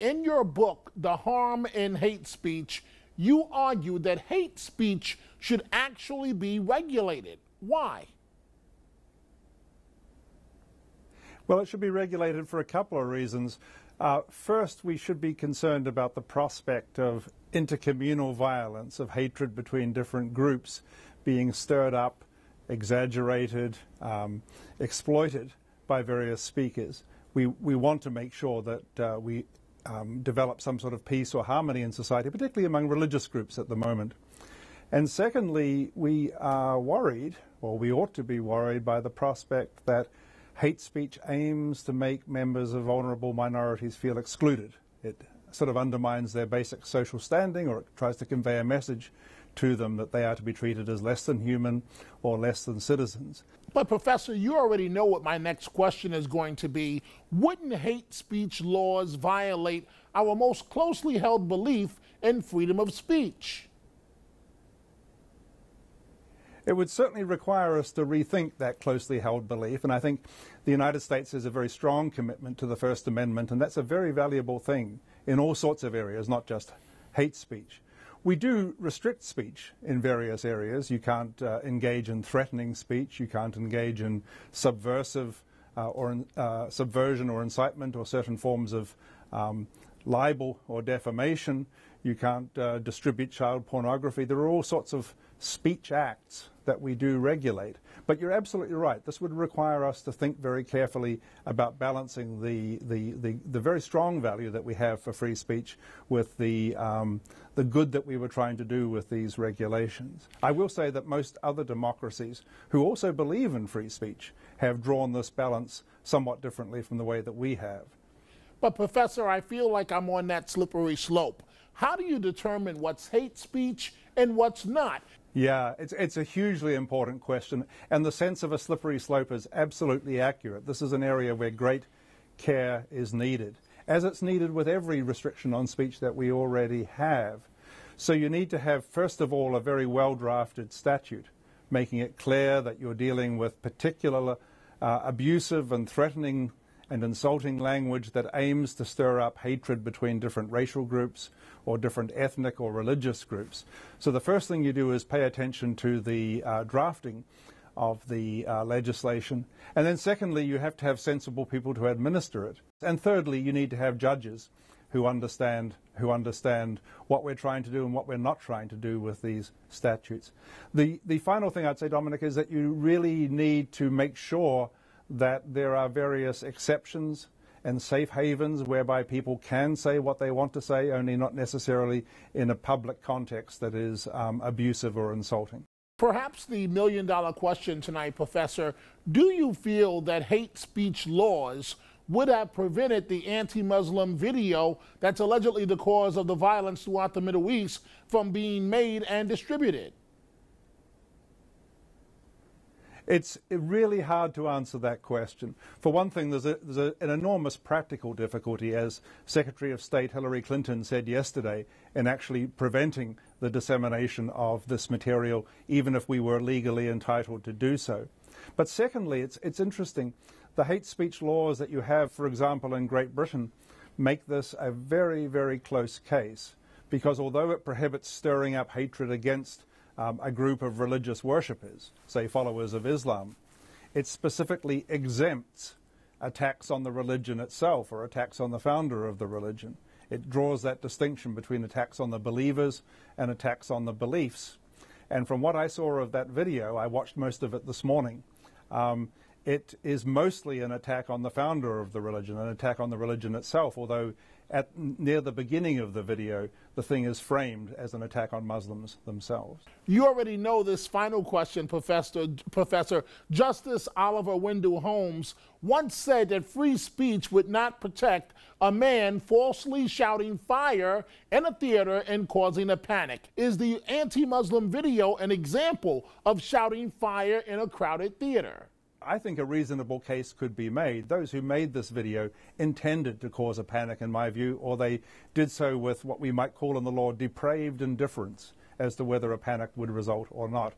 In your book, The Harm in Hate Speech, you argue that hate speech should actually be regulated. Why? Well, it should be regulated for a couple of reasons. Uh, first, we should be concerned about the prospect of intercommunal violence, of hatred between different groups being stirred up, exaggerated, um, exploited by various speakers. We, we want to make sure that uh, we um, develop some sort of peace or harmony in society, particularly among religious groups at the moment. And secondly, we are worried, or we ought to be worried, by the prospect that hate speech aims to make members of vulnerable minorities feel excluded. It sort of undermines their basic social standing or it tries to convey a message to them that they are to be treated as less than human or less than citizens. But, Professor, you already know what my next question is going to be. Wouldn't hate speech laws violate our most closely held belief in freedom of speech? It would certainly require us to rethink that closely held belief, and I think the United States has a very strong commitment to the First Amendment, and that's a very valuable thing in all sorts of areas, not just hate speech. We do restrict speech in various areas. You can't uh, engage in threatening speech. You can't engage in subversive uh, or uh, subversion or incitement or certain forms of um, libel or defamation. You can't uh, distribute child pornography. There are all sorts of speech acts that we do regulate. But you're absolutely right. This would require us to think very carefully about balancing the, the, the, the very strong value that we have for free speech with the, um, the good that we were trying to do with these regulations. I will say that most other democracies who also believe in free speech have drawn this balance somewhat differently from the way that we have. But, Professor, I feel like I'm on that slippery slope. How do you determine what's hate speech and what's not? Yeah, it's, it's a hugely important question, and the sense of a slippery slope is absolutely accurate. This is an area where great care is needed, as it's needed with every restriction on speech that we already have. So you need to have, first of all, a very well drafted statute, making it clear that you're dealing with particular uh, abusive and threatening and insulting language that aims to stir up hatred between different racial groups or different ethnic or religious groups. So the first thing you do is pay attention to the uh, drafting of the uh, legislation. And then secondly, you have to have sensible people to administer it. And thirdly, you need to have judges who understand who understand what we're trying to do and what we're not trying to do with these statutes. The the final thing I'd say, Dominic, is that you really need to make sure that there are various exceptions and safe havens whereby people can say what they want to say, only not necessarily in a public context that is um, abusive or insulting. Perhaps the million dollar question tonight, Professor do you feel that hate speech laws would have prevented the anti Muslim video that's allegedly the cause of the violence throughout the Middle East from being made and distributed? It's really hard to answer that question. For one thing, there's, a, there's a, an enormous practical difficulty, as Secretary of State Hillary Clinton said yesterday, in actually preventing the dissemination of this material, even if we were legally entitled to do so. But secondly, it's, it's interesting. The hate speech laws that you have, for example, in Great Britain, make this a very, very close case because although it prohibits stirring up hatred against um, a group of religious worshippers, say followers of Islam. It specifically exempts attacks on the religion itself or attacks on the founder of the religion. It draws that distinction between attacks on the believers and attacks on the beliefs. And from what I saw of that video, I watched most of it this morning, um, it is mostly an attack on the founder of the religion, an attack on the religion itself, although at near the beginning of the video, the thing is framed as an attack on Muslims themselves. You already know this final question, Professor. Professor Justice Oliver Wendell Holmes once said that free speech would not protect a man falsely shouting fire in a theater and causing a panic. Is the anti-Muslim video an example of shouting fire in a crowded theater? I think a reasonable case could be made. Those who made this video intended to cause a panic, in my view, or they did so with what we might call in the law depraved indifference as to whether a panic would result or not.